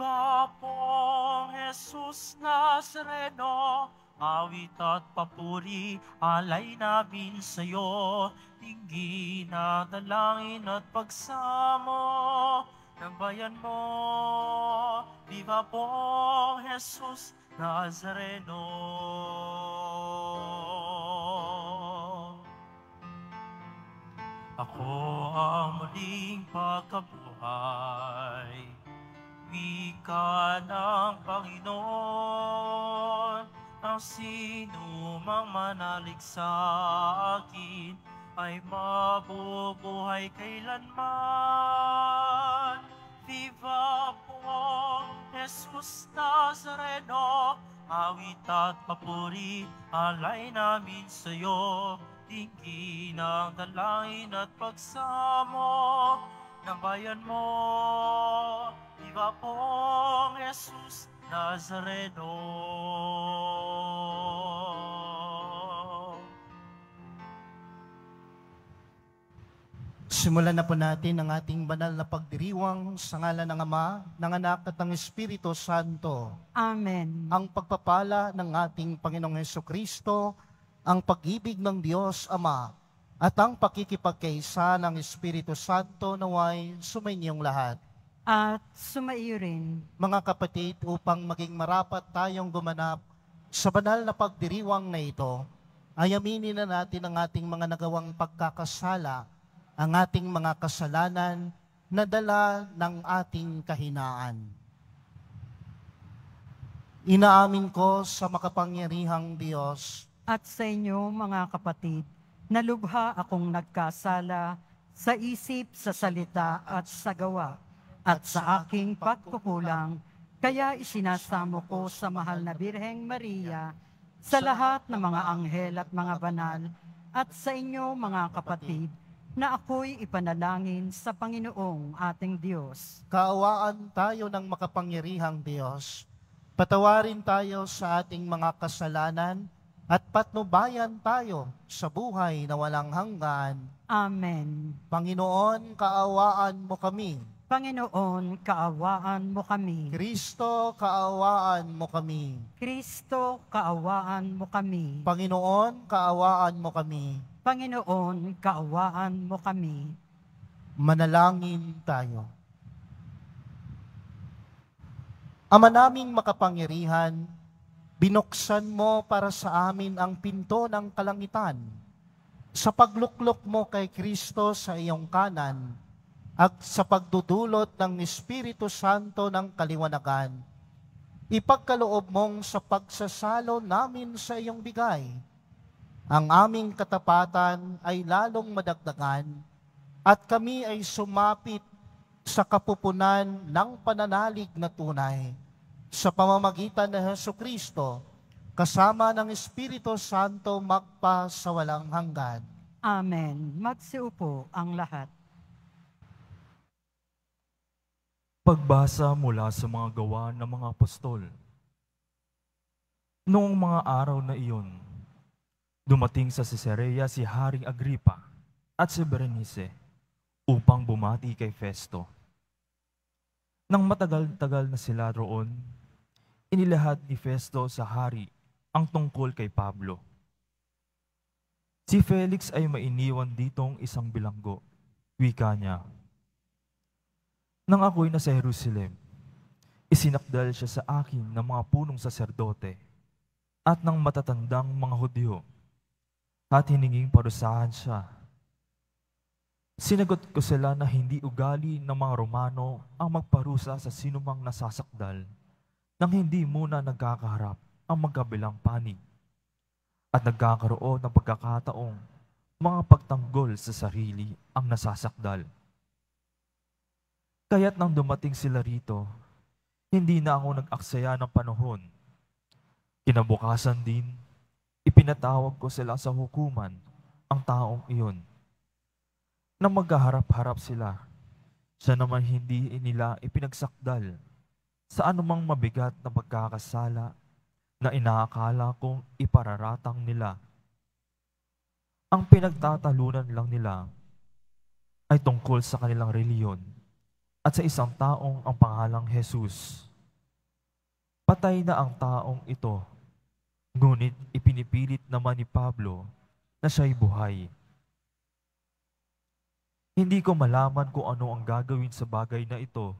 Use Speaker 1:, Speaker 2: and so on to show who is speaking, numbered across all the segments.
Speaker 1: Viva pong Jesus Nazareno, awit at papuri, alay namin sa'yo. Tingin na dalangin at pagsamo ng bayan mo. Viva pong Jesus Nazareno. Ako ang muling pagkabuhay, wika ng Panginoon, ang sino mang manalig sa akin ay mabubuhay kailanman. Viva po, Jesus Nazareno, awit at papuri, alay namin sa'yo tingin ang dalangin at pagsamo ng bayan mo. Viva pong Jesus Nazareno.
Speaker 2: Simulan na po natin ang ating banal na pagdiriwang sa ngalan ng Ama, ng Anak at ng Espiritu Santo.
Speaker 3: Amen.
Speaker 2: Ang pagpapala ng ating Panginoong Heso Kristo, ang pag-ibig ng Diyos Ama, at ang pakikipagkaisa ng Espiritu Santo naway sumainyong lahat.
Speaker 3: At sumaiyo rin.
Speaker 2: Mga kapatid, upang maging marapat tayong gumanap sa banal na pagdiriwang na ito, ay aminin na natin ang ating mga nagawang pagkakasala, ang ating mga kasalanan na dala ng ating kahinaan. Inaamin ko sa makapangyarihang Diyos
Speaker 3: At sa inyo, mga kapatid, nalubha akong nagkasala sa isip, sa salita at sa gawa, at sa aking pagkukulang, kaya isinasamo ko sa mahal na Birheng Maria, sa lahat ng mga anghel at mga banal, at sa inyo, mga kapatid, na ako'y ipanalangin sa Panginoong ating Diyos.
Speaker 2: kaawaan tayo ng makapangyarihang Diyos. Patawarin tayo sa ating mga kasalanan at patnubayan tayo sa buhay na walang hanggan.
Speaker 3: Amen.
Speaker 2: Panginoon, kaawaan mo kami.
Speaker 3: Panginoon, kaawaan mo kami.
Speaker 2: Kristo, kaawaan mo kami.
Speaker 3: Kristo, kaawaan mo kami.
Speaker 2: Panginoon, kaawaan mo kami.
Speaker 3: Panginoon, kaawaan mo kami.
Speaker 2: Manalangin tayo. Ama naming makapangyarihan, binuksan mo para sa amin ang pinto ng kalangitan. Sa pagluklok mo kay Kristo sa iyong kanan at sa pagdudulot ng Espiritu Santo ng kaliwanagan, ipagkaloob mong sa pagsasalo namin sa iyong bigay. Ang aming katapatan ay lalong madagdagan at kami ay sumapit sa kapupunan ng pananalig na tunay sa pamamagitan ng Heso Kristo kasama ng Espiritu Santo magpa sa walang hanggan.
Speaker 3: Amen. Magsiupo ang lahat.
Speaker 4: Pagbasa mula sa mga gawa ng mga apostol. Noong mga araw na iyon, dumating sa Caesarea si Haring Agripa at si Berenice upang bumati kay Festo. Nang matagal-tagal na sila roon, inilahad ni Festo sa hari ang tungkol kay Pablo. Si Felix ay mainiwan ditong isang bilanggo. Wika niya, Nang ako'y nasa Jerusalem, isinakdal siya sa akin ng mga punong saserdote at ng matatandang mga Hudyo at hininging parusahan siya. Sinagot ko sila na hindi ugali ng mga Romano ang magparusa sa sinumang nasasakdal nang hindi muna nagkakaharap ang magkabilang panig at nagkakaroon ng pagkakataong mga pagtanggol sa sarili ang nasasakdal. Kaya't nang dumating sila rito, hindi na ako nag-aksaya ng panahon. Kinabukasan din, ipinatawag ko sila sa hukuman ang taong iyon. Nang magkaharap-harap sila, siya naman hindi nila ipinagsakdal sa anumang mabigat na pagkakasala na inaakala kong ipararatang nila. Ang pinagtatalunan lang nila ay tungkol sa kanilang reliyon at sa isang taong ang pangalang Jesus. patay na ang taong ito. Ngunit ipinipilit naman ni Pablo na siya'y buhay. Hindi ko malaman kung ano ang gagawin sa bagay na ito.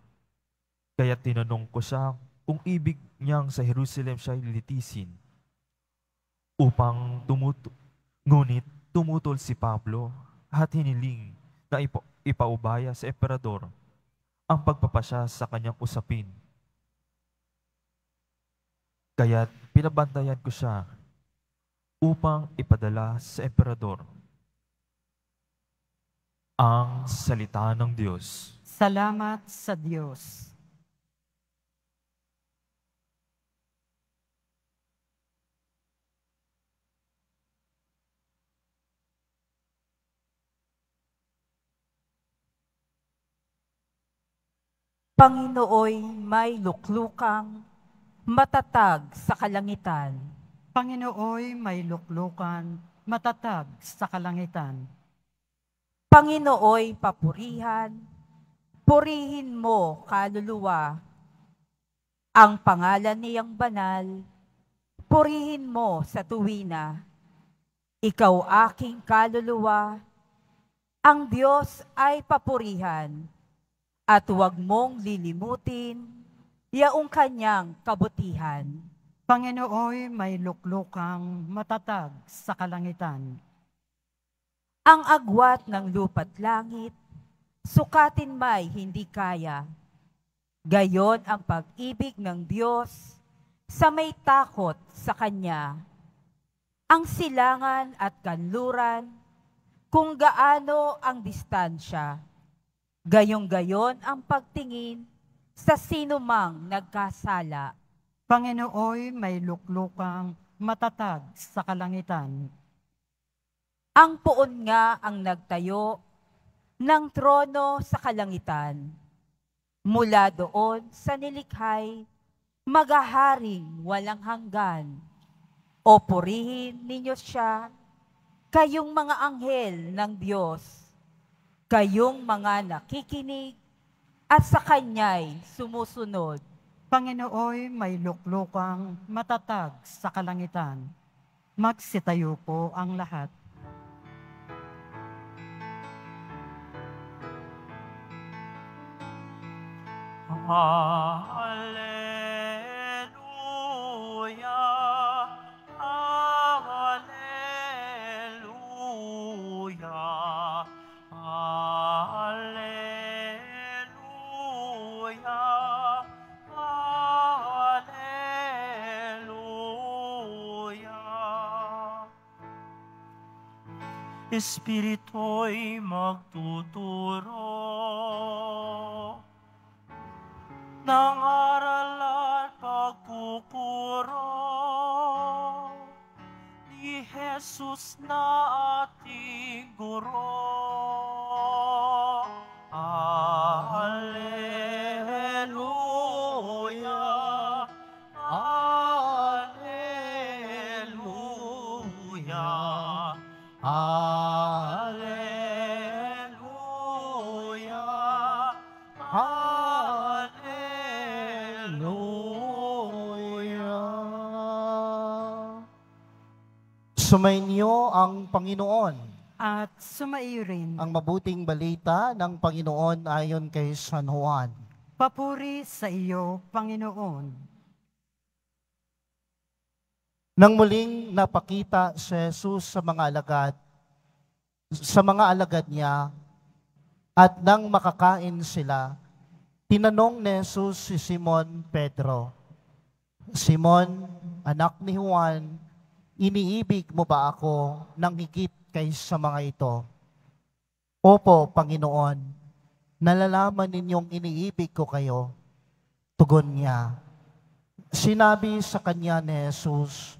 Speaker 4: Kaya tinanong ko siya kung ibig niyang sa Jerusalem siya'y litisin. Upang tumut ngunit tumutol si Pablo at hiniling na ipa- ipaubaya sa emperador ang pagpapasya sa kanyang usapin. Kaya't pinabantayan ko siya upang ipadala sa emperador ang salita ng Diyos.
Speaker 3: Salamat sa Diyos.
Speaker 5: Panginooy may luklukang matatag sa kalangitan.
Speaker 3: Panginooy may luklukan, matatag sa kalangitan.
Speaker 5: Panginooy papurihan, purihin mo kaluluwa. Ang pangalan niyang banal, purihin mo sa tuwina. Ikaw aking kaluluwa, ang Diyos ay papurihan, at huwag mong lilimutin yaong kanyang kabutihan.
Speaker 3: Panginooy may luklukang, matatag sa kalangitan.
Speaker 5: Ang agwat ng lupa't langit, sukatin may hindi kaya. Gayon ang pag-ibig ng Diyos sa may takot sa Kanya. Ang silangan at kanluran, kung gaano ang distansya. Gayong-gayon ang pagtingin sa sinumang nagkasala.
Speaker 3: Panginooy may luklukang, matatag sa kalangitan.
Speaker 5: Ang puon nga ang nagtayo ng trono sa kalangitan. Mula doon sa nilikhay, magaharing walang hanggan. O purihin ninyo siya, kayong mga anghel ng Diyos, kayong mga nakikinig at sa Kanya'y sumusunod.
Speaker 3: Panginooy may luklukang, matatag sa kalangitan. Magsitayo po ang lahat.
Speaker 1: Hallelujah, Espiritu'y magtuturo ng aral at pagkukuro ni Jesus na ating guro.
Speaker 2: Sumainyo ang Panginoon.
Speaker 3: At sumaiyo rin,
Speaker 2: Ang mabuting balita ng Panginoon ayon kay San Juan.
Speaker 3: papuri sa iyo, Panginoon.
Speaker 2: Nang muling napakita si Jesus sa mga alagad, sa mga alagad niya, at nang makakain sila, tinanong ni Jesus si Simon Pedro, Simon, anak ni Juan, iniibig mo ba ako nang higit kaysa mga ito? Opo, Panginoon, nalalaman ninyong iniibig ko kayo. Tugon niya, Sinabi sa kanya ni Jesus,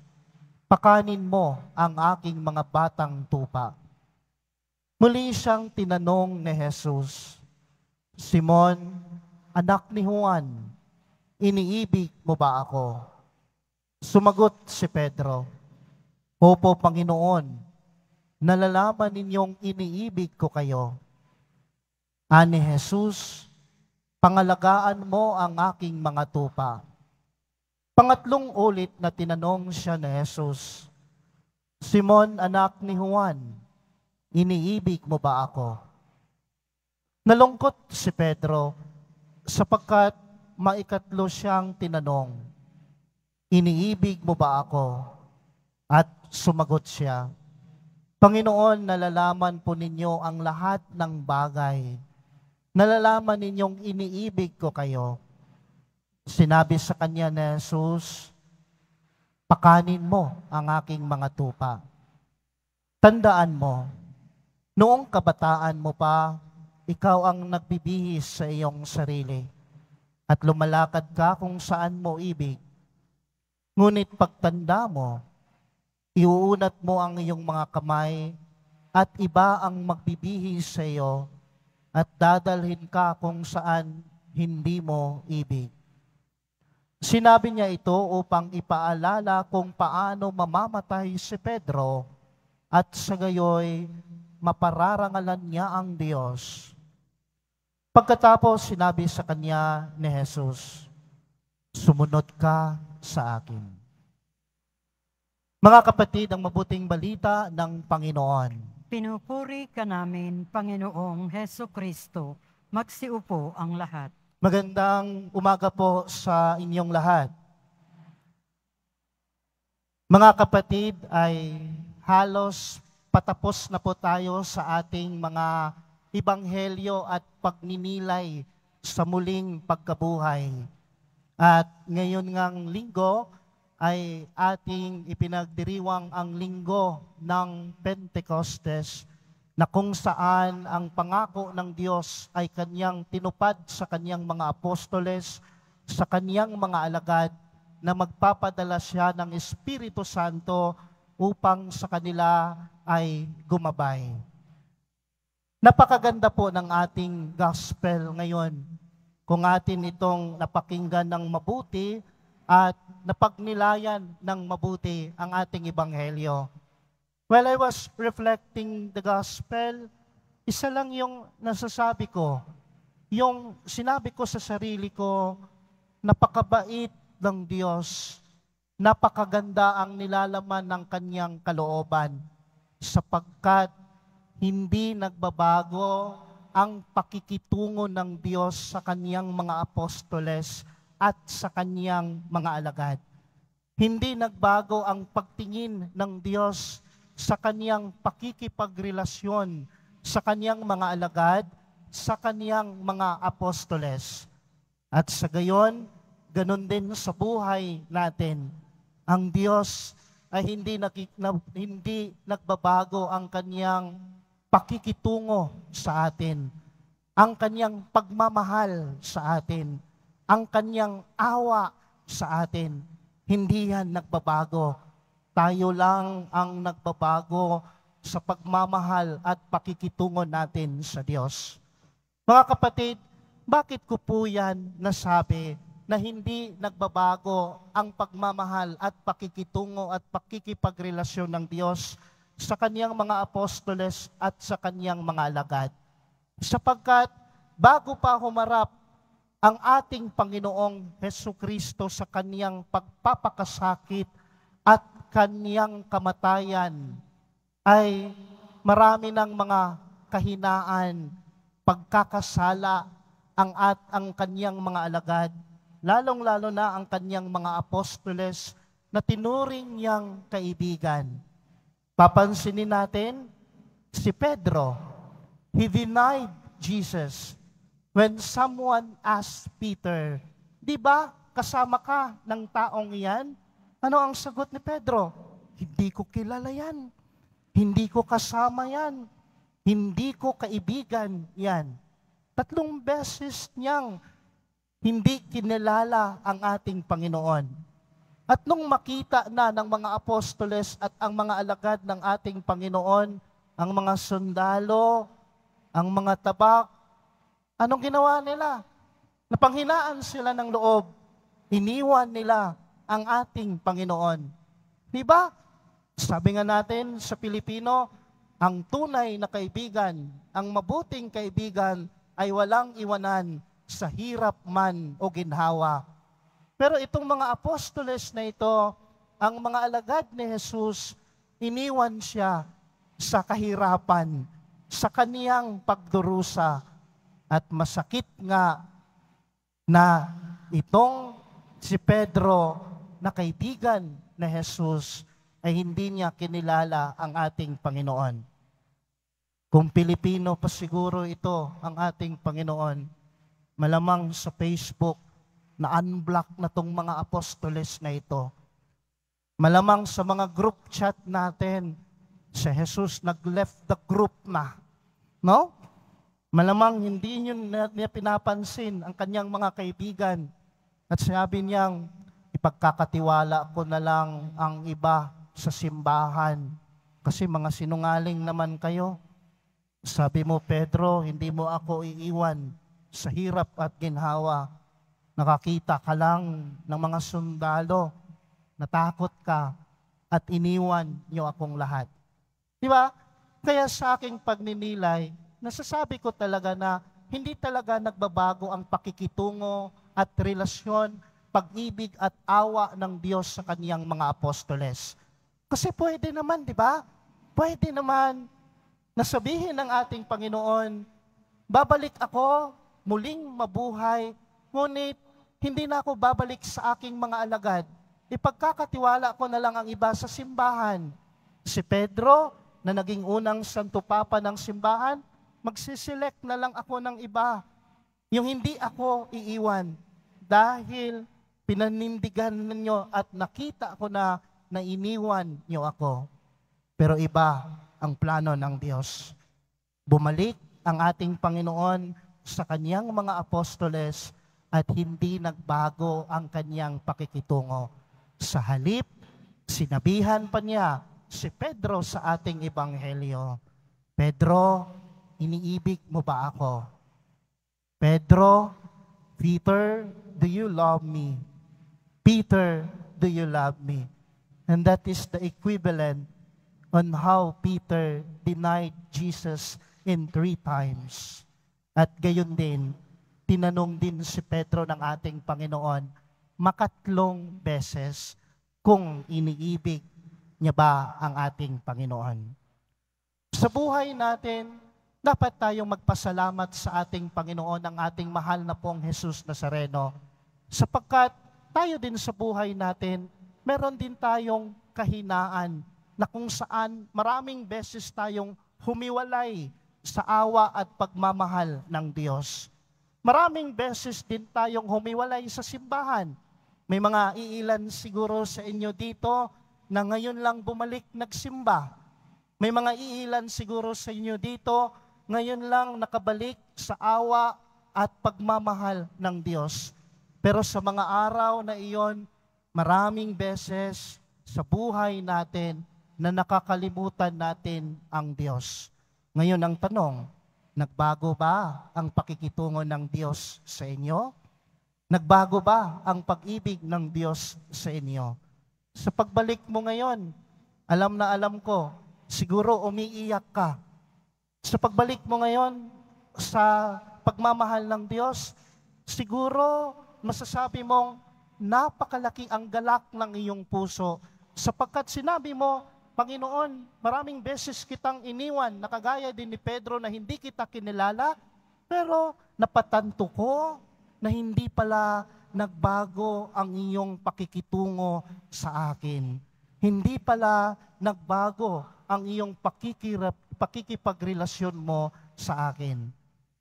Speaker 2: pakanin mo ang aking mga batang tupa. Muli siyang tinanong ni Jesus, Simon, anak ni Juan, iniibig mo ba ako? Sumagot si Pedro, Opo, Panginoon, nalalaman ninyong iniibig ko kayo. Ani Jesus, pangalagaan mo ang aking mga tupa. Pangatlong ulit na tinanong siya ni Jesus, Simon, anak ni Juan, iniibig mo ba ako? Nalungkot si Pedro sapagkat maikatlo siyang tinanong, iniibig mo ba ako? At sumagot siya, Panginoon, nalalaman po ninyo ang lahat ng bagay. Nalalaman ninyong iniibig ko kayo. Sinabi sa kanya ni Jesus, pakanin mo ang aking mga tupa. Tandaan mo, noong kabataan mo pa, ikaw ang nagbibihis sa iyong sarili at lumalakad ka kung saan mo ibig. Ngunit pagtanda mo, iuunat mo ang iyong mga kamay at iba ang magbibihis sa iyo at dadalhin ka kung saan hindi mo ibig. Sinabi niya ito upang ipaalala kung paano mamamatay si Pedro at sa gayoy mapararangalan niya ang Diyos. Pagkatapos sinabi sa kanya ni Jesus, Sumunod ka sa akin. Mga kapatid, ang mabuting balita ng Panginoon.
Speaker 3: Pinupuri ka namin, Panginoong Heso Kristo. Magsiupo ang lahat.
Speaker 2: Magandang umaga po sa inyong lahat. Mga kapatid, ay halos patapos na po tayo sa ating mga ibanghelyo at pagninilay sa muling pagkabuhay. At ngayon ngang linggo ay ating ipinagdiriwang ang linggo ng Pentecostes na kung saan ang pangako ng Diyos ay kanyang tinupad sa kanyang mga apostoles, sa kanyang mga alagad, na magpapadala siya ng Espiritu Santo upang sa kanila ay gumabay. Napakaganda po ng ating gospel ngayon. Kung atin itong napakinggan ng mabuti at napagnilayan ng mabuti ang ating ebanghelyo. While I was reflecting the gospel, isa lang yung nasasabi ko. Yung sinabi ko sa sarili ko, napakabait ng Diyos, napakaganda ang nilalaman ng kanyang kalooban sapagkat hindi nagbabago ang pakikitungo ng Diyos sa kanyang mga apostoles at sa kanyang mga alagad. Hindi nagbago ang pagtingin ng Diyos sa kanyang pakikipagrelasyon sa kanyang mga alagad, sa kanyang mga apostoles. At sa gayon, ganun din sa buhay natin. Ang Diyos ay hindi, nakik- na, hindi nagbabago ang kanyang pakikitungo sa atin, ang kanyang pagmamahal sa atin, ang kanyang awa sa atin. Hindi yan nagbabago. Tayo lang ang nagbabago sa pagmamahal at pakikitungo natin sa Diyos. Mga kapatid, bakit ko po yan nasabi na hindi nagbabago ang pagmamahal at pakikitungo at pakikipagrelasyon ng Diyos sa kaniyang mga apostoles at sa kaniyang mga alagad. Sapagkat bago pa humarap ang ating Panginoong Heso Kristo sa kaniyang pagpapakasakit at kaniyang kamatayan, ay marami ng mga kahinaan, pagkakasala ang at ang kaniyang mga alagad lalong-lalo na ang kanyang mga apostoles na tinuring niyang kaibigan. Papansinin natin, si Pedro, he denied Jesus when someone asked Peter, di ba kasama ka ng taong iyan? Ano ang sagot ni Pedro? Hindi ko kilala yan. Hindi ko kasama yan. Hindi ko kaibigan yan. Tatlong beses niyang hindi kinilala ang ating Panginoon. At nung makita na ng mga apostoles at ang mga alagad ng ating Panginoon, ang mga sundalo, ang mga tabak, anong ginawa nila? Napanghinaan sila ng loob. Iniwan nila ang ating Panginoon. Di ba? Sabi nga natin sa Pilipino, ang tunay na kaibigan, ang mabuting kaibigan ay walang iwanan sa hirap man o ginhawa. Pero itong mga apostoles na ito, ang mga alagad ni Jesus, iniwan siya sa kahirapan, sa kaniyang pagdurusa. At masakit nga na itong si Pedro na kaibigan na Jesus ay hindi niya kinilala ang ating Panginoon. Kung Pilipino pa siguro ito ang ating Panginoon, malamang sa Facebook na unblock na tong mga apostoles na ito. Malamang sa mga group chat natin, si Jesus nag-left the group na. No? Malamang hindi niyo na, niya pinapansin ang kanyang mga kaibigan. At sabi niyang, ipagkakatiwala ko na lang ang iba sa simbahan. Kasi mga sinungaling naman kayo. Sabi mo, Pedro, hindi mo ako iiwan sa hirap at ginhawa. Nakakita ka lang ng mga sundalo. Natakot ka at iniwan niyo akong lahat. Di ba? Kaya sa aking pagninilay, nasasabi ko talaga na hindi talaga nagbabago ang pakikitungo at relasyon, pag-ibig at awa ng Diyos sa kaniyang mga apostoles. Kasi pwede naman, di ba? Pwede naman na sabihin ng ating Panginoon, babalik ako, muling mabuhay, ngunit hindi na ako babalik sa aking mga alagad. Ipagkakatiwala ko na lang ang iba sa simbahan. Si Pedro, na naging unang santo papa ng simbahan, magsiselect na lang ako ng iba. Yung hindi ako iiwan dahil pinanindigan ninyo at nakita ko na nainiwan niyo ako. Pero iba ang plano ng Diyos. Bumalik ang ating Panginoon sa kanyang mga apostoles at hindi nagbago ang kanyang pakikitungo. Sa halip, sinabihan pa niya si Pedro sa ating ebanghelyo, Pedro, iniibig mo ba ako? Pedro, Peter, do you love me? Peter, do you love me? And that is the equivalent on how Peter denied Jesus in three times. At gayon din, tinanong din si Pedro ng ating Panginoon, makatlong beses kung iniibig niya ba ang ating Panginoon. Sa buhay natin, dapat tayong magpasalamat sa ating Panginoon, ang ating mahal na pong Jesus Nazareno, sapagkat tayo din sa buhay natin, meron din tayong kahinaan na kung saan maraming beses tayong humiwalay sa awa at pagmamahal ng Diyos. Maraming beses din tayong humiwalay sa simbahan. May mga iilan siguro sa inyo dito na ngayon lang bumalik nagsimba. May mga iilan siguro sa inyo dito ngayon lang nakabalik sa awa at pagmamahal ng Diyos. Pero sa mga araw na iyon, maraming beses sa buhay natin na nakakalimutan natin ang Diyos. Ngayon ang tanong, nagbago ba ang pakikitungo ng Diyos sa inyo? Nagbago ba ang pag-ibig ng Diyos sa inyo? Sa pagbalik mo ngayon, alam na alam ko, siguro umiiyak ka. Sa pagbalik mo ngayon sa pagmamahal ng Diyos, siguro masasabi mong napakalaki ang galak ng iyong puso sapagkat sinabi mo, Panginoon, maraming beses kitang iniwan, nakagaya din ni Pedro na hindi kita kinilala, pero napatanto ko na hindi pala nagbago ang iyong pakikitungo sa akin. Hindi pala nagbago ang iyong pakikirap, pakikipagrelasyon mo sa akin.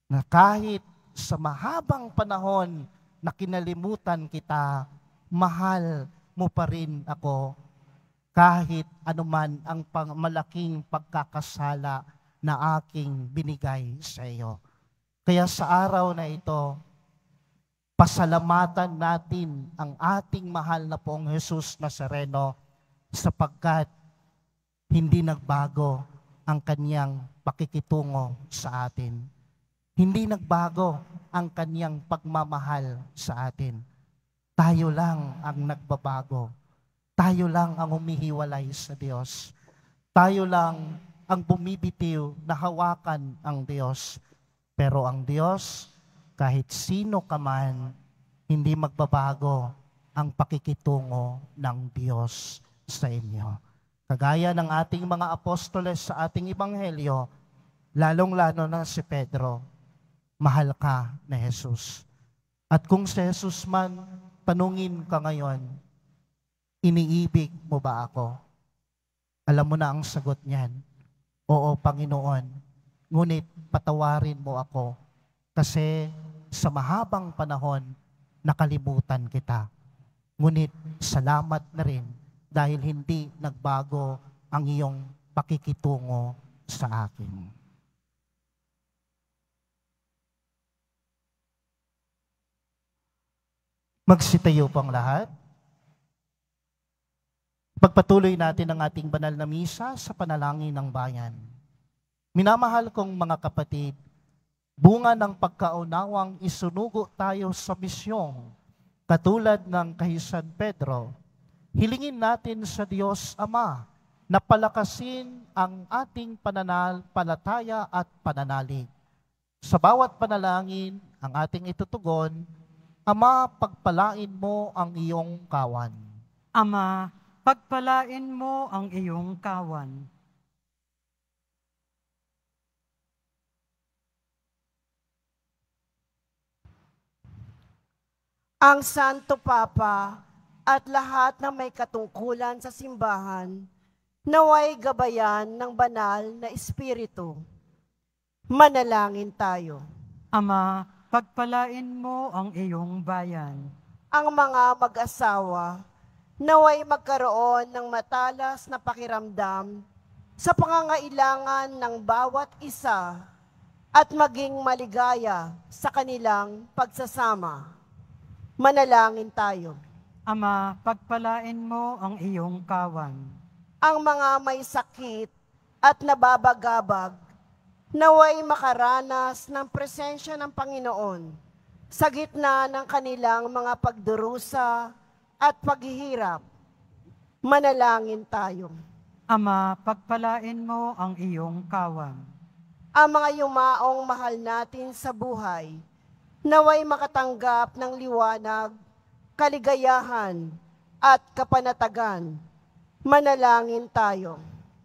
Speaker 2: Na kahit sa mahabang panahon na kinalimutan kita, mahal mo pa rin ako kahit anuman ang pang malaking pagkakasala na aking binigay sa iyo. Kaya sa araw na ito, pasalamatan natin ang ating mahal na pong Jesus Nazareno sapagkat hindi nagbago ang kanyang pakikitungo sa atin. Hindi nagbago ang kanyang pagmamahal sa atin. Tayo lang ang nagbabago. Tayo lang ang humihiwalay sa Diyos. Tayo lang ang bumibitiw na hawakan ang Diyos. Pero ang Diyos, kahit sino ka man, hindi magbabago ang pakikitungo ng Diyos sa inyo. Kagaya ng ating mga apostoles sa ating ibanghelyo, lalong-lalo na si Pedro, mahal ka na Jesus. At kung si Jesus man, tanungin ka ngayon, iniibig mo ba ako? Alam mo na ang sagot niyan. Oo, Panginoon. Ngunit patawarin mo ako kasi sa mahabang panahon, nakalimutan kita. Ngunit salamat na rin dahil hindi nagbago ang iyong pakikitungo sa akin. Magsitayo po ang lahat. Pagpatuloy natin ang ating banal na misa sa panalangin ng bayan. Minamahal kong mga kapatid, bunga ng pagkaunawang isunugo tayo sa misyong, katulad ng kay San Pedro, hilingin natin sa Diyos Ama na palakasin ang ating pananampalataya at pananalig. Sa bawat panalangin, ang ating itutugon, Ama, pagpalain mo ang iyong kawan.
Speaker 3: Ama, pagpalain mo ang iyong kawan.
Speaker 6: ang Santo Papa at lahat ng may katungkulan sa simbahan naway gabayan ng banal na espiritu. Manalangin tayo.
Speaker 3: Ama, pagpalain mo ang iyong bayan.
Speaker 6: Ang mga mag-asawa naway magkaroon ng matalas na pakiramdam sa pangangailangan ng bawat isa at maging maligaya sa kanilang pagsasama. Manalangin tayo.
Speaker 3: Ama, pagpalain mo ang iyong kawan.
Speaker 6: Ang mga may sakit at nababagabag naway makaranas ng presensya ng Panginoon sa gitna ng kanilang mga pagdurusa at paghihirap. Manalangin tayo.
Speaker 3: Ama, pagpalain mo ang iyong kawan.
Speaker 6: Ang mga yumaong mahal natin sa buhay, naway makatanggap ng liwanag, kaligayahan, at kapanatagan. Manalangin tayo.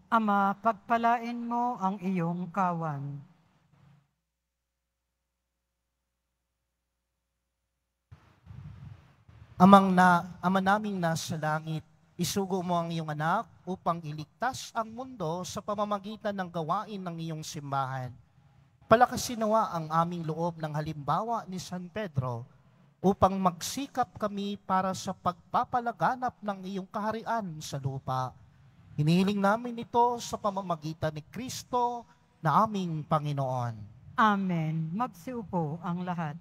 Speaker 3: Ama, pagpalain mo ang iyong kawan.
Speaker 2: Amang na, ama naming nasa langit, isugo mo ang iyong anak upang iligtas ang mundo sa pamamagitan ng gawain ng iyong simbahan. Palakasin nawa ang aming loob ng halimbawa ni San Pedro upang magsikap kami para sa pagpapalaganap ng iyong kaharian sa lupa. Hinihiling namin ito sa pamamagitan ni Kristo na aming Panginoon.
Speaker 3: Amen. Magsiupo ang lahat.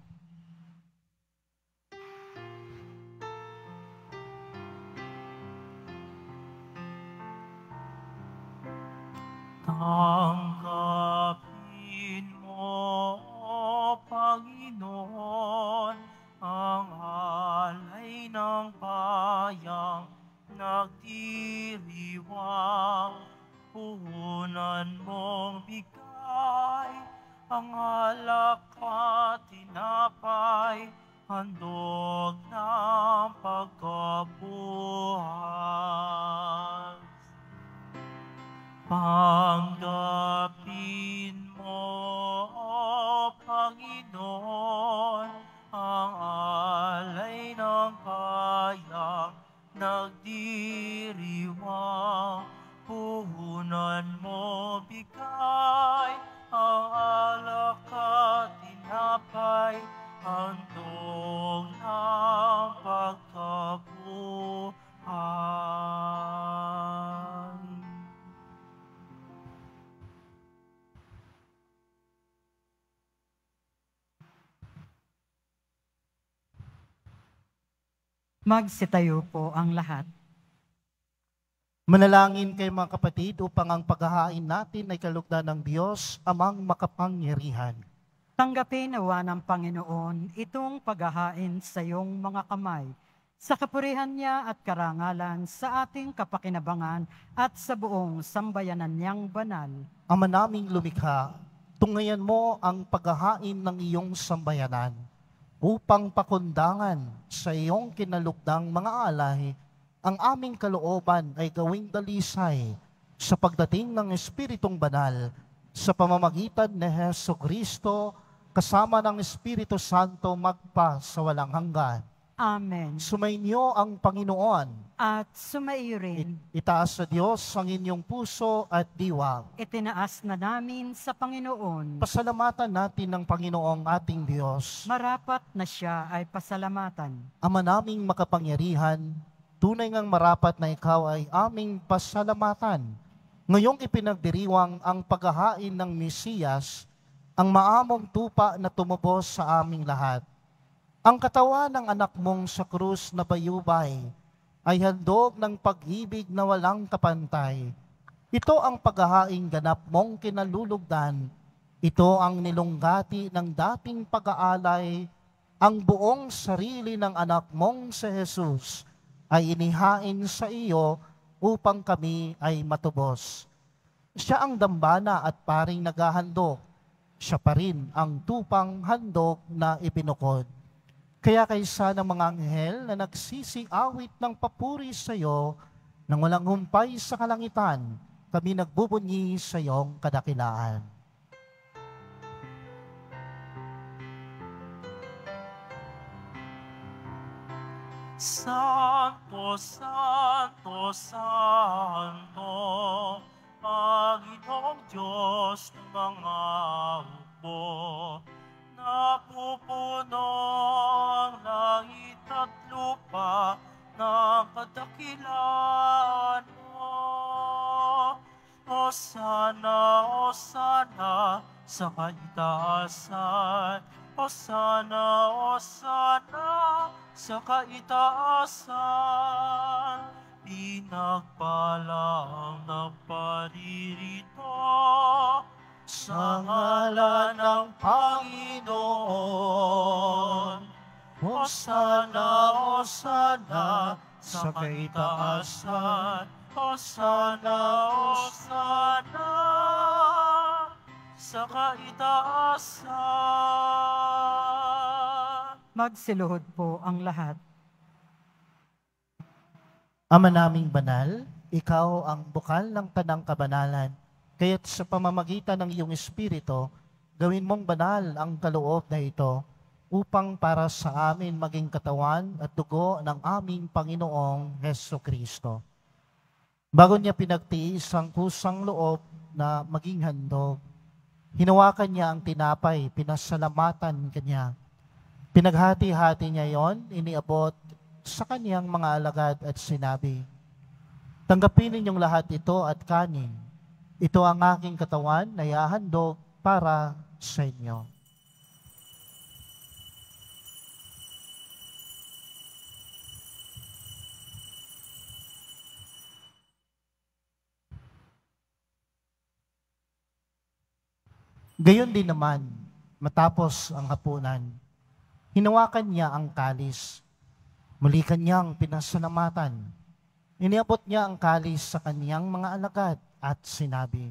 Speaker 1: Tanggapin mo, O Panginoon, ng bayang nagdiriwang. Puhunan mong bigay ang alak at tinapay, handog ng pagkabuhay. Tanggapin mo, O Panginoon,
Speaker 3: Magsitayo po ang lahat.
Speaker 2: Manalangin kay mga kapatid upang ang paghahain natin ay kalugdan ng Diyos, amang makapangyarihan.
Speaker 3: Tanggapin nawa ng Panginoon itong paghahain sa iyong mga kamay, sa kapurihan niya at karangalan sa ating kapakinabangan at sa buong sambayanan niyang banal.
Speaker 2: Ama naming lumikha, tungayan mo ang paghahain ng iyong sambayanan upang pakundangan sa iyong kinalugdang mga alay, ang aming kalooban ay gawing dalisay sa pagdating ng Espiritong Banal sa pamamagitan ni Heso Kristo kasama ng Espiritu Santo magpa sa walang hanggan.
Speaker 3: Amen.
Speaker 2: Sumainyo ang Panginoon.
Speaker 3: At sumaiyo rin,
Speaker 2: Itaas sa Diyos ang inyong puso at diwa.
Speaker 3: itinaas na namin sa Panginoon.
Speaker 2: Pasalamatan natin ng Panginoong ating Diyos.
Speaker 3: Marapat na siya ay pasalamatan.
Speaker 2: Ama naming makapangyarihan, tunay ngang marapat na ikaw ay aming pasalamatan. Ngayong ipinagdiriwang ang paghahain ng Mesiyas, ang maamong tupa na tumubos sa aming lahat. Ang katawan ng anak mong sa krus na bayubay ay handog ng pag-ibig na walang kapantay. Ito ang paghahaing ganap mong kinalulugdan. Ito ang nilunggati ng dating pag-aalay. Ang buong sarili ng anak mong si Jesus ay inihain sa iyo upang kami ay matubos. Siya ang dambana at paring naghahandog. Siya pa rin ang tupang handog na ibinukod. Kaya kaysa ng mga anghel na nagsisiawit ng papuri sa iyo, nang walang humpay sa kalangitan, kami nagbubunyi sa iyong kadakilaan.
Speaker 1: Santo, Santo, Santo, Panginoong Diyos ng mga upo, napupuno ang langit at lupa ng kadakilaan mo. O sana, o sana, sa kaitaasan, o sana, o sana, sa kaitaasan, pinagpalang na paririto sa ngalan ng Panginoon. O sana, o sana, sa kaitaasan, o sana, o sana, sa kaitaasan.
Speaker 3: Magsiluhod po ang lahat.
Speaker 2: Ama naming banal, ikaw ang bukal ng tanang kabanalan, kaya't sa pamamagitan ng iyong Espiritu, gawin mong banal ang kaloob na ito, upang para sa amin maging katawan at dugo ng aming Panginoong Heso Kristo. Bago niya pinagtiis ang kusang loob na maging handog, hinawakan niya ang tinapay, pinasalamatan kanya. Pinaghati-hati niya yon, iniabot sa kaniyang mga alagad at sinabi, Tanggapin ninyong lahat ito at kanin. Ito ang aking katawan na iahandog para sa inyo. Gayon din naman, matapos ang hapunan, hinawakan niya ang kalis. Muli kanyang pinasalamatan. Iniabot niya ang kalis sa kaniyang mga alagad at sinabi,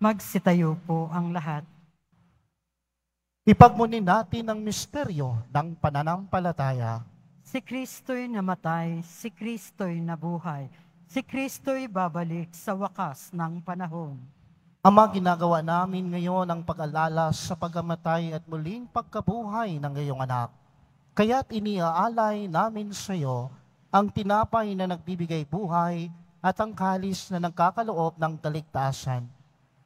Speaker 3: Magsitayo po ang lahat.
Speaker 2: Ipagmuni natin ang misteryo ng pananampalataya.
Speaker 3: Si Kristo'y namatay, si Kristo'y nabuhay, si Kristo'y babalik sa wakas ng panahon.
Speaker 2: Ama, ginagawa namin ngayon ang pag-alala sa pagamatay at muling pagkabuhay ng iyong anak. Kaya't iniaalay namin sa iyo ang tinapay na nagbibigay buhay at ang kalis na nagkakaloob ng kaligtasan.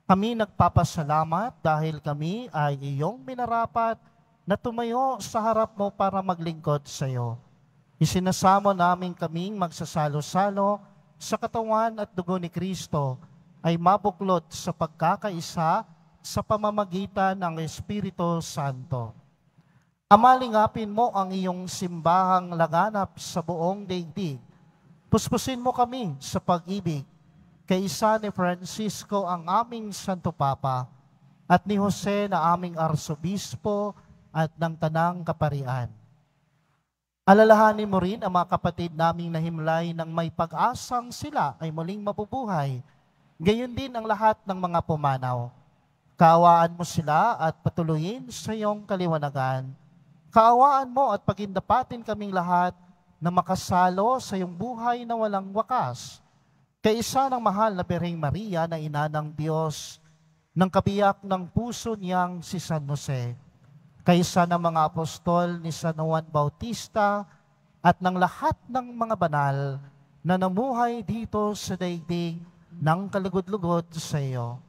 Speaker 2: Kami nagpapasalamat dahil kami ay iyong minarapat na tumayo sa harap mo para maglingkod sa iyo. Isinasamo namin kaming magsasalo-salo sa katawan at dugo ni Kristo ay mabuklod sa pagkakaisa sa pamamagitan ng Espiritu Santo. Amalingapin mo ang iyong simbahang laganap sa buong daigdig. Puspusin mo kami sa pag-ibig kay isa ni Francisco ang aming Santo Papa at ni Jose na aming Arsobispo at ng Tanang Kaparian. Alalahanin mo rin ang mga kapatid naming nahimlay ng may pag-asang sila ay muling mabubuhay. Gayon din ang lahat ng mga pumanaw. Kaawaan mo sila at patuloyin sa iyong kaliwanagan. Kaawaan mo at pagindapatin kaming lahat na makasalo sa iyong buhay na walang wakas. Kaisa ng mahal na Bereng Maria na ina ng Diyos, ng kabiyak ng puso niyang si San Jose kaysa ng mga apostol ni San Juan Bautista at ng lahat ng mga banal na namuhay dito sa daigdig ng kalugod-lugod sa iyo.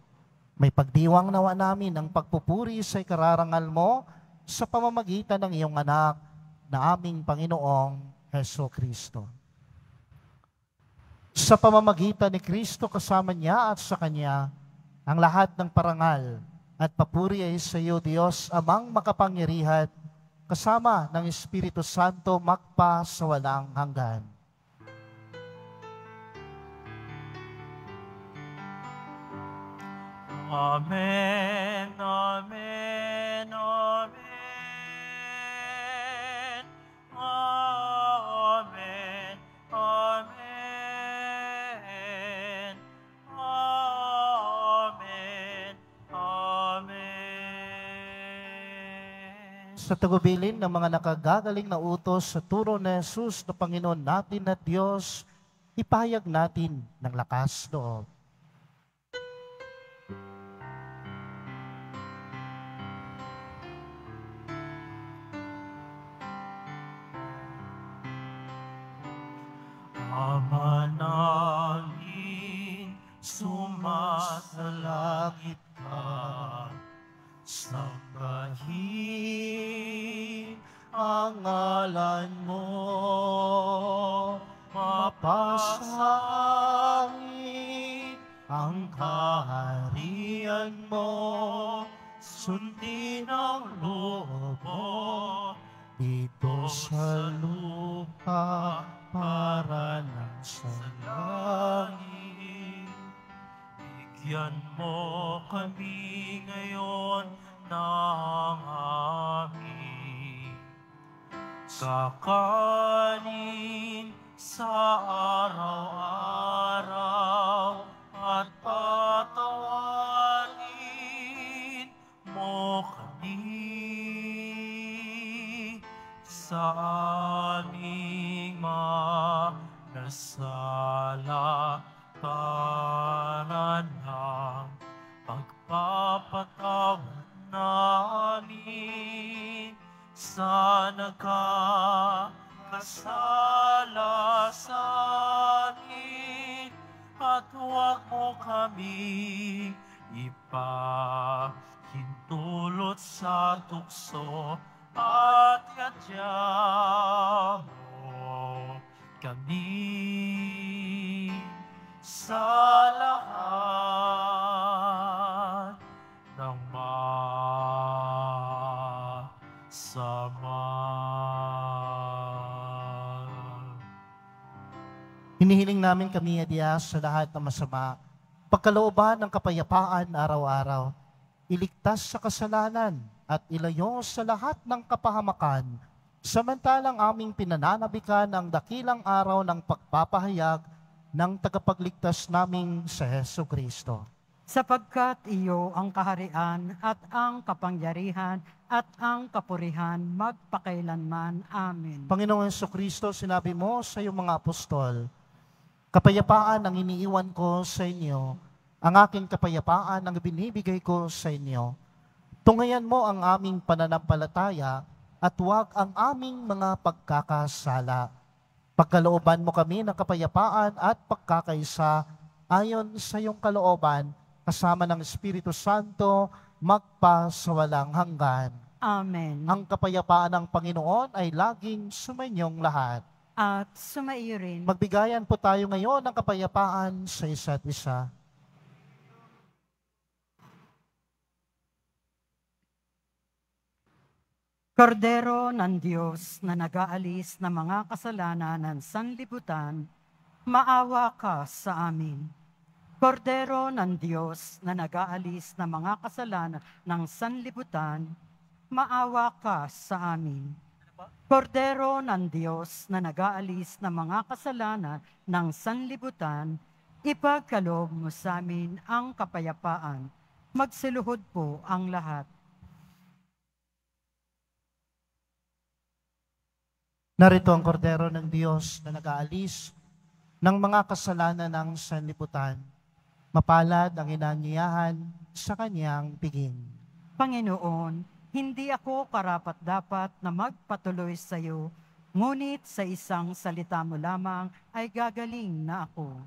Speaker 2: May pagdiwang nawa namin ang pagpupuri sa ikararangal mo sa pamamagitan ng iyong anak na aming Panginoong Heso Kristo. Sa pamamagitan ni Kristo kasama niya at sa Kanya, ang lahat ng parangal, at papuri ay sa iyo, Diyos, amang makapangyarihan, kasama ng Espiritu Santo magpa sa walang hanggan.
Speaker 1: Amen, Amen, Amen.
Speaker 2: Sa tagubilin ng mga nakagagaling na utos sa turo ni Jesus na Panginoon natin at Diyos, ipahayag natin ng lakas loob.
Speaker 1: Sa aming mga nasala para ng pagpapatawad namin sa nagkakasala sa amin. At huwag mo kami ipahintulot sa tukso at yadya mo kami sa lahat ng masama.
Speaker 2: Hinihiling namin kami, Diyas, sa lahat ng masama, pagkalooban ng kapayapaan araw-araw, iligtas sa kasalanan at ilayo sa lahat ng kapahamakan, samantalang aming pinananabikan ang dakilang araw ng pagpapahayag ng tagapagligtas naming sa Heso Kristo.
Speaker 3: sapagkat iyo ang kaharian at ang kapangyarihan at ang kapurihan magpakailanman. Amen.
Speaker 2: Panginoong Heso Kristo, sinabi mo sa iyong mga apostol, kapayapaan ang iniiwan ko sa inyo, ang aking kapayapaan ang binibigay ko sa inyo. Tungayan mo ang aming pananampalataya at huwag ang aming mga pagkakasala. Pagkalooban mo kami ng kapayapaan at pagkakaisa ayon sa iyong kalooban kasama ng Espiritu Santo magpa sa walang hanggan.
Speaker 3: Amen.
Speaker 2: Ang kapayapaan ng Panginoon ay laging sumainyong lahat.
Speaker 3: At sumaiyo rin.
Speaker 2: Magbigayan po tayo ngayon ng kapayapaan sa isa't isa.
Speaker 3: Kordero ng Diyos na nag-aalis ng mga kasalanan ng sanlibutan, maawa ka sa amin. Kordero ng Diyos na nag-aalis ng mga kasalanan ng sanlibutan, maawa ka sa amin. Kordero ng Diyos na nag-aalis ng mga kasalanan ng sanlibutan, ipagkaloob mo sa amin ang kapayapaan. Magsiluhod po ang lahat.
Speaker 2: Narito ang kordero ng Diyos na nag-aalis ng mga kasalanan ng sanlibutan. Mapalad ang inanyayahan sa kanyang piging.
Speaker 3: Panginoon, hindi ako karapat-dapat na magpatuloy sa iyo, ngunit sa isang salita mo lamang ay gagaling na ako.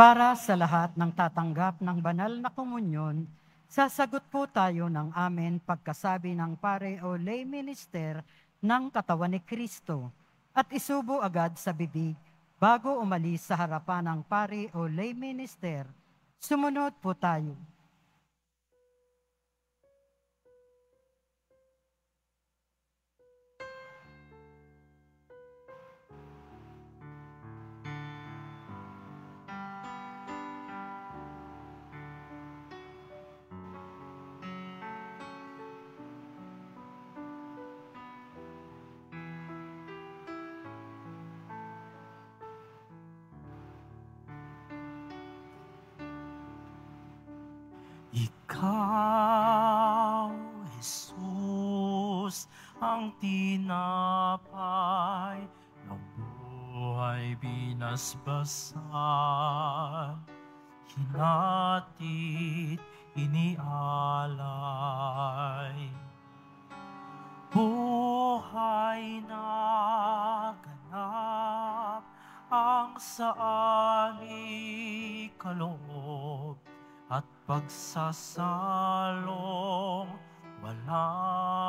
Speaker 3: Para sa lahat ng tatanggap ng banal na komunyon, sasagot po tayo ng amen pagkasabi ng pare o lay minister ng katawan ni Kristo at isubo agad sa bibig bago umalis sa harapan ng pare o lay minister. Sumunod po tayo.
Speaker 1: Binasbasan. Hinatit, inialay. Buhay na ganap ang sa aming kaloob at pagsasalong walang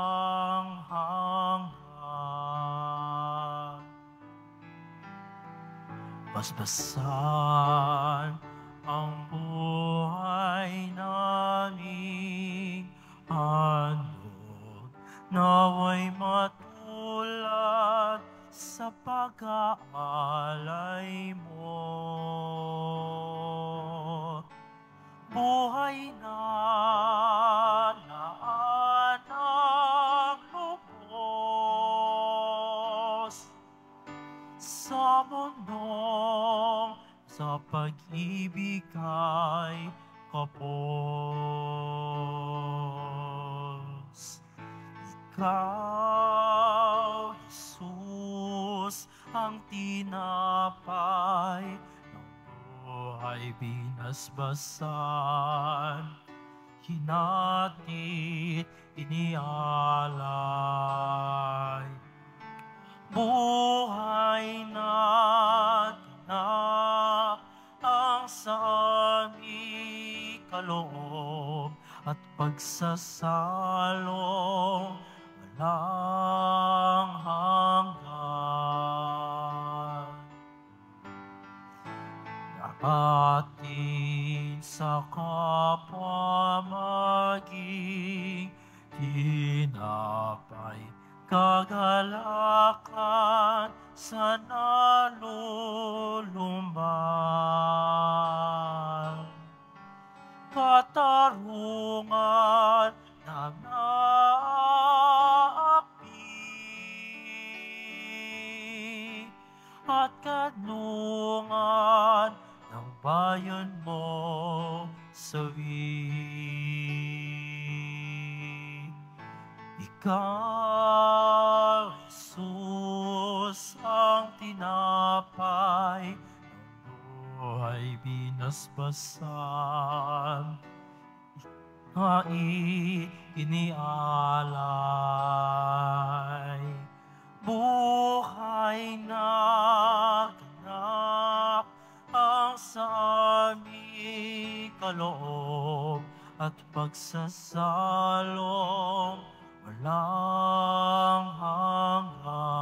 Speaker 1: Basbasan ang buhay namin, ano naway matulad sa pag-aalay mo. Buhay na pag-ibig ay kapos. Ikaw, Jesus, ang tinapay ng buhay binasbasan. Hinatit, inialay. Buhay na ganap ang sa aming kaloob at pagsasalong walang hanggan. Atin sa kapwa maging tinapay kagalakan sa nalulumbang katarungan na naapi at kadlungan ng bayan mo sawi. Ikaw, buhay binasbasan. Hai inialay. Buhay na ganap ang sa aming kaloob at pagsasalong walang hanggan.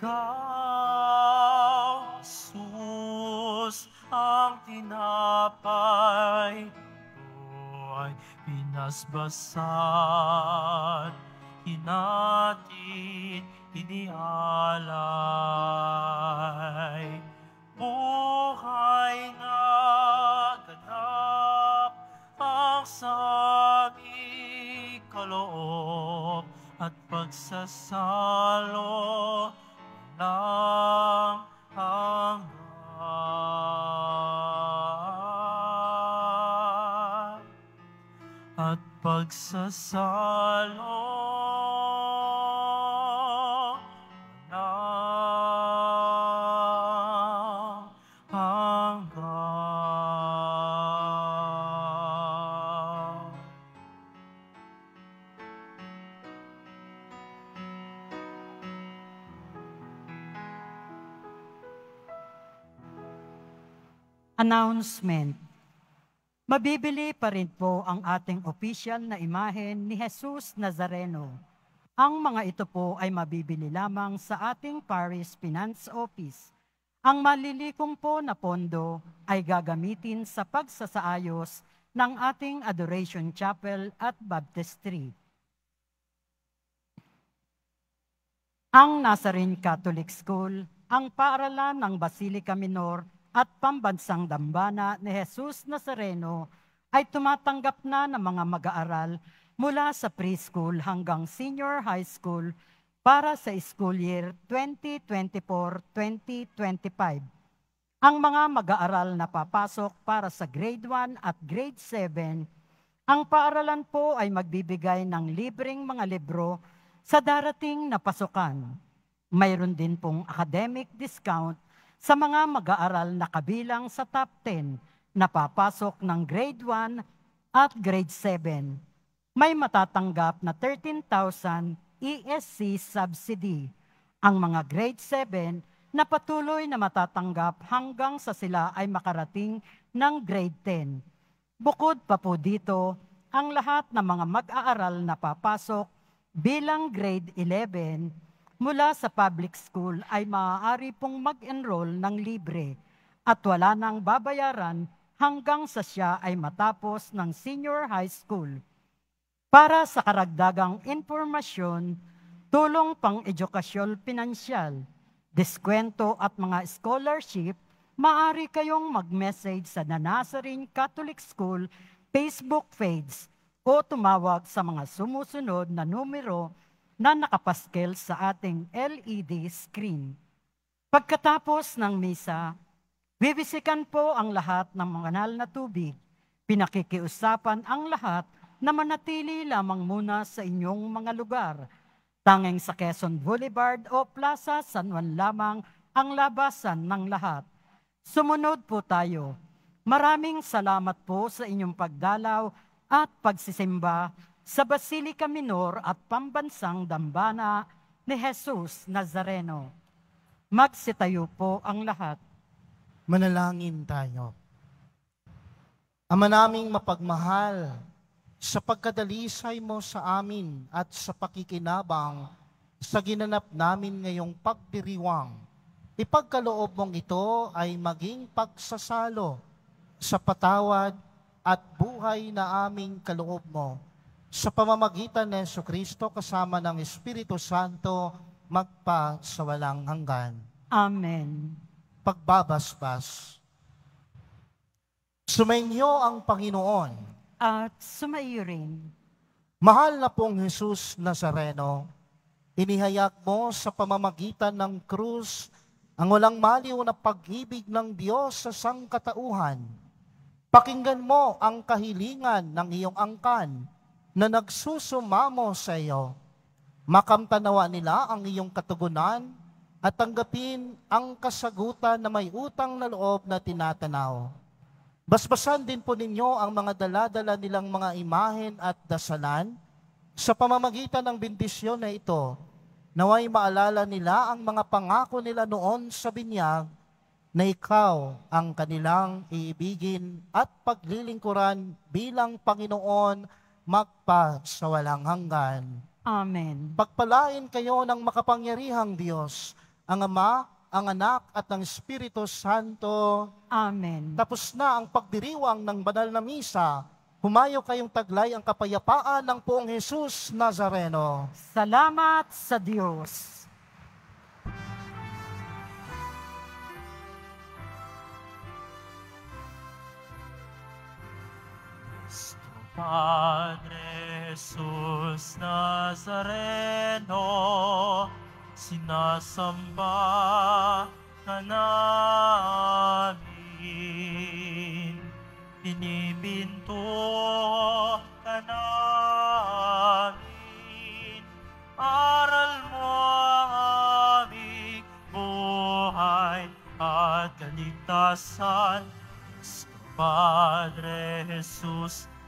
Speaker 1: Ikaw, Jesus, ang tinapay ay pinasbasan, hinatid, inialay. Buhay na ganap ang sabi kaloob at pagsasalo at pagsasalo ng hanggan.
Speaker 3: Announcement. Mabibili pa rin po ang ating official na imahen ni Jesus Nazareno. Ang mga ito po ay mabibili lamang sa ating Paris Finance Office. Ang malilikom po na pondo ay gagamitin sa pagsasaayos ng ating Adoration Chapel at Baptistry. Ang Nazarene Catholic School, ang paaralan ng Basilica Minor at pambansang dambana ni Jesus Nazareno ay tumatanggap na ng mga mag-aaral mula sa preschool hanggang senior high school para sa school year 2024-2025. Ang mga mag-aaral na papasok para sa grade 1 at grade 7, ang paaralan po ay magbibigay ng libreng mga libro sa darating na pasukan. Mayroon din pong academic discount sa mga mag-aaral na kabilang sa top 10 na papasok ng grade 1 at grade 7. May matatanggap na 13,000 ESC subsidy. Ang mga grade 7 na patuloy na matatanggap hanggang sa sila ay makarating ng grade 10. Bukod pa po dito, ang lahat ng mga mag-aaral na papasok bilang grade 11 mula sa public school ay maaari pong mag-enroll ng libre at wala nang babayaran hanggang sa siya ay matapos ng senior high school. Para sa karagdagang informasyon, tulong pang edukasyon pinansyal, diskwento at mga scholarship, maaari kayong mag-message sa Nazarene Catholic School Facebook page o tumawag sa mga sumusunod na numero na nakapaskel sa ating LED screen. Pagkatapos ng misa, bibisikan po ang lahat ng mga banal na tubig. Pinakikiusapan ang lahat na manatili lamang muna sa inyong mga lugar. Tanging sa Quezon Boulevard o Plaza San Juan lamang ang labasan ng lahat. Sumunod po tayo. Maraming salamat po sa inyong pagdalaw at pagsisimba sa Basilica Minor at Pambansang Dambana ni Jesus Nazareno. Magsitayo po ang lahat.
Speaker 2: Manalangin tayo. Ama naming mapagmahal, sa pagkadalisay mo sa amin at sa pakikinabang sa ginanap namin ngayong pagdiriwang, ipagkaloob mong ito ay maging pagsasalo sa patawad at buhay na aming kaloob mo. Sa pamamagitan ni Yesu Kristo kasama ng Espiritu Santo, magpa sa walang hanggan.
Speaker 3: Amen.
Speaker 2: Pagbabasbas. Sumainyo ang Panginoon.
Speaker 3: At sumaiyo rin.
Speaker 2: Mahal na pong Jesus Nazareno, Inihayag mo sa pamamagitan ng krus ang walang maliw na pag-ibig ng Diyos sa sangkatauhan. Pakinggan mo ang kahilingan ng iyong angkan na nagsusumamo sa iyo. Makamtanawa nila ang iyong katugunan at tanggapin ang kasagutan na may utang na loob na tinatanaw. Basbasan din po ninyo ang mga daladala nilang mga imahen at dasalan sa pamamagitan ng bendisyon na ito. Naway maalala nila ang mga pangako nila noon sa binyag na ikaw ang kanilang iibigin at paglilingkuran bilang Panginoon magpa sa walang hanggan.
Speaker 3: Amen.
Speaker 2: Pagpalain kayo ng makapangyarihang Diyos, ang Ama, ang Anak at ang Espiritu Santo.
Speaker 3: Amen.
Speaker 2: Tapos na ang pagdiriwang ng banal na misa. Humayo kayong taglay ang kapayapaan ng poong Jesus Nazareno.
Speaker 3: Salamat sa Diyos.
Speaker 1: Padre Jesus Nazareno, sinasamba ka namin. Binibinto ka namin. Aral mo ang aming buhay at kaligtasan. Padre Jesus Nazareno,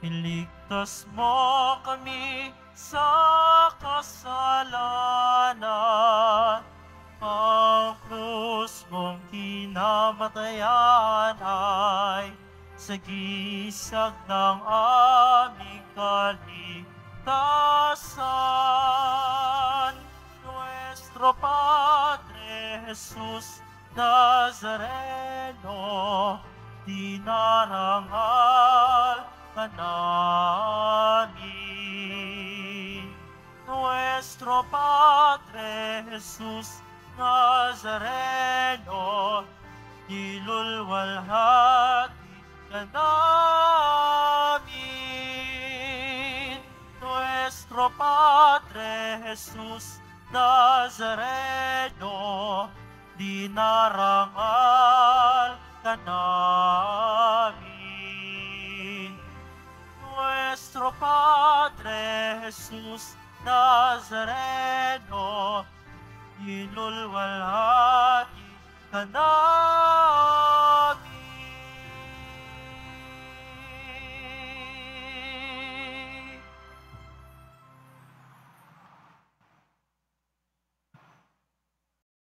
Speaker 1: iligtas mo kami sa kasalanan. Ang krus mong kinamatayan ay sa gisag ng aming kaligtasan. Nuestro Padre Jesus Nazareno, dinarangal ka namin. Nuestro Padre Jesus Nazareno, nilulwalhati ka namin. Nuestro Padre Jesus Nazareno, dinarangal ka namin. Nuestro Padre Jesus Nazareno, inulwalhati ka namin.